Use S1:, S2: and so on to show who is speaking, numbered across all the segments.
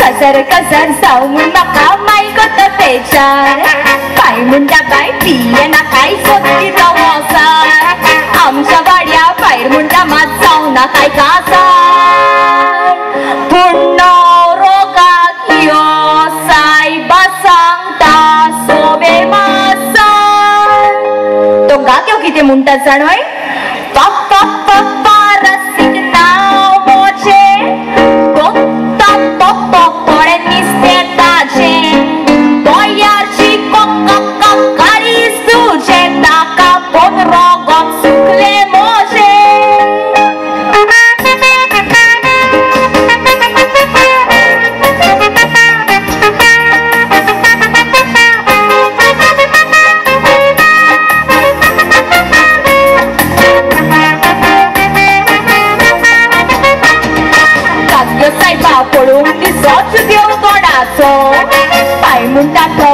S1: Kazar kazar sau mun maka mai kota pechar Kai mun da bai piya na kai sotti ta wasa Amcha vadia pai mun da mat sau na kai kasa Punna roka kiyo sai basang ta sobe masa Tonga kyo kite mun ta sanoi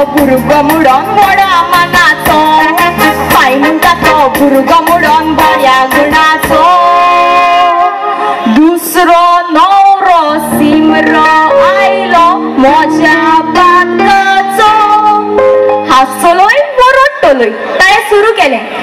S1: म्हणटा तो भुरगो म्हणून मोडो मनाचो पाय म्हणटा तो भुरगो म्हणून बऱ्या गुणाचो दुसरो नवरो सिमरो आयलो म्हज्या बाकाचो हांसलोय बरोटलोय ताणें सुरू केलें ती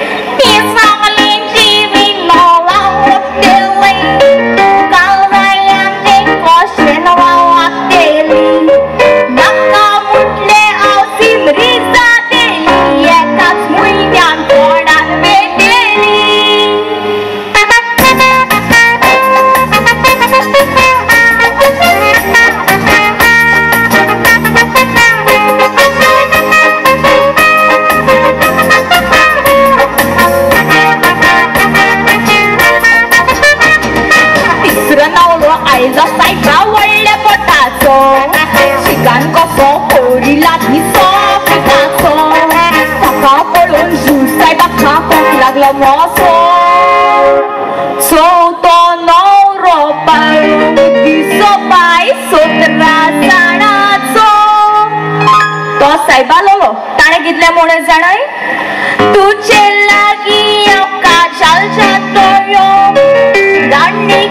S1: আইজ চাইকা ওয়াইলে পটাচো শিকান কসো করিলা দিস পিকাচো টাকা পড়ুন জুসাই বাখা কোক লাগল মসো। চৌতো নৌ রোপাই দিস পাই সুতরা সারাচো তো সাইবা লোলো তারে কিতলে মনে জানাই, তুচে লাগিয়া কাজাল জাতোয় রান্নি